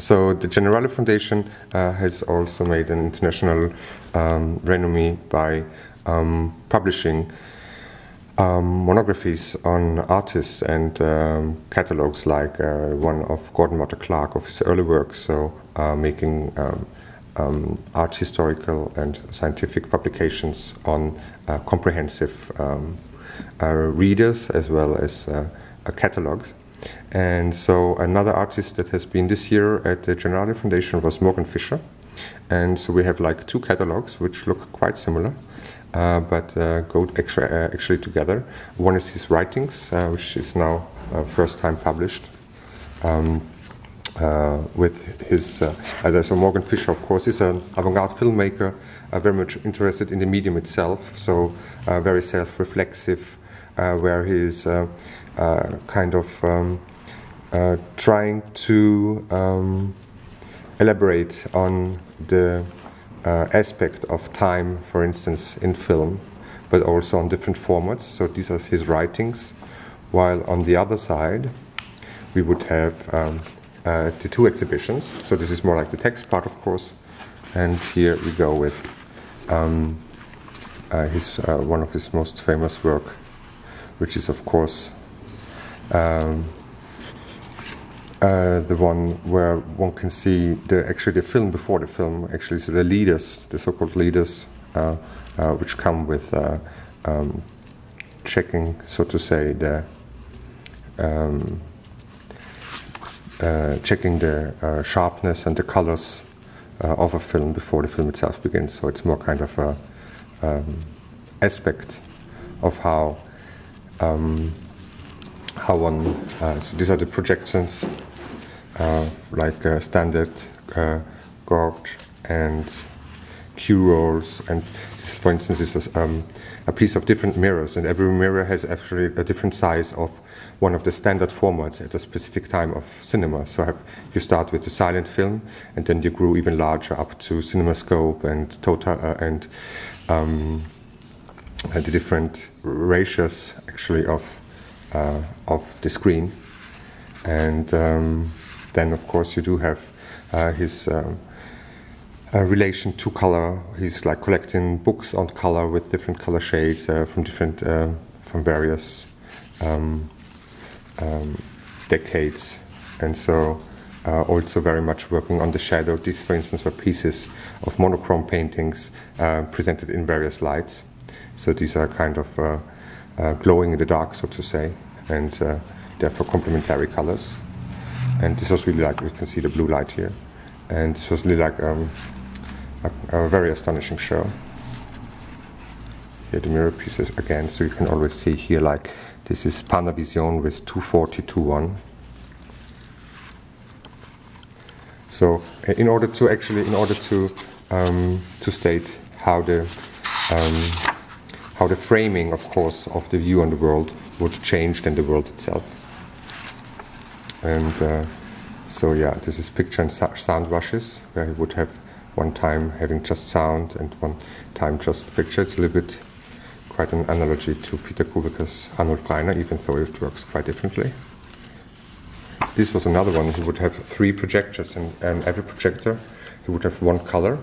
so the Generali Foundation uh, has also made an international um, renommee by um, publishing um, monographies on artists and um, catalogs like uh, one of Gordon Matta-Clark of his early work, so uh, making um, um, art historical and scientific publications on uh, comprehensive uh, readers as well as uh, catalogs. And so another artist that has been this year at the Generali Foundation was Morgan Fisher. And so we have like two catalogs which look quite similar uh, but uh, go actually, uh, actually together. One is his writings, uh, which is now uh, first time published. Um, with his, so Morgan Fisher, of course, is an avant-garde filmmaker, very much interested in the medium itself, so very self-reflexive, where he's kind of um, trying to um, elaborate on the uh, aspect of time, for instance, in film, but also on different formats. So these are his writings. While on the other side, we would have um, uh, the two exhibitions. So this is more like the text part, of course. And here we go with um, uh, his uh, one of his most famous work, which is of course um, uh, the one where one can see the actually the film before the film actually so the leaders the so-called leaders uh, uh, which come with uh, um, checking so to say the um, uh, checking the uh, sharpness and the colors of a film before the film itself begins. So it's more kind of a um, aspect of how um, how one so these are the projections uh, like uh, standard uh, gauge and Cue Rolls and for instance this is um, a piece of different mirrors and every mirror has actually a different size of one of the standard formats at a specific time of cinema. So have, you start with the silent film and then you grew even larger up to CinemaScope and total uh, and um, the different ratios actually of uh, of the screen and um, then, of course, you do have uh, his um, uh, relation to color. He's like collecting books on color with different color shades from different, from various um, um, decades, and so uh, also very much working on the shadow. These, for instance, were pieces of monochrome paintings uh, presented in various lights. So these are kind of glowing in the dark, so to say, and therefore complementary colors. And this was really like you can see the blue light here. And this was really like um, a, a, very astonishing show. Here the mirror pieces again so you can always see here like this is Panavision with 240 so in order to actually in order to um, to state how the um, how the framing of course of the view on the world would change than the world itself. And uh, so yeah this is picture and sound rushes where he would have one time having just sound and one time just picture. It's a little bit quite an analogy to Peter Kubelka's Arnulf Rainer even though it works quite differently. This was another one. He would have three projectors and, and every projector he would have one color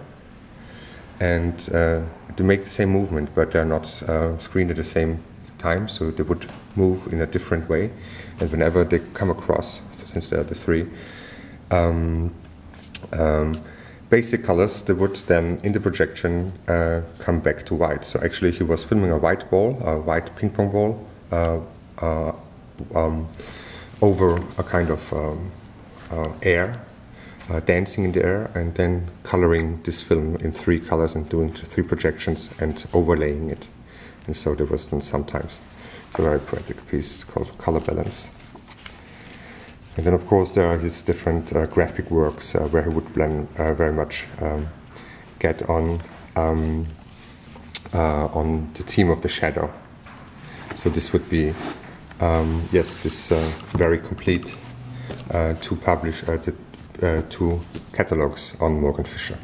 and uh, to make the same movement but they're not uh, screened at the same time so they would move in a different way and whenever they come across since there are the three um, um, basic colors they would then in the projection uh, come back to white. So actually he was filming a white ball, a white ping pong ball uh, uh, um, over a kind of um, uh, air, uh, dancing in the air and then coloring this film in three colors and doing three projections and overlaying it. And so there was then sometimes a very poetic piece, it's called Color Balance. And then, of course, there are his different uh, graphic works uh, where he would blend uh, very much um, get on um, uh, on the theme of the shadow. So this would be, um, yes, this uh, very complete uh, to publish the Uh, two catalogs on Morgan Fisher.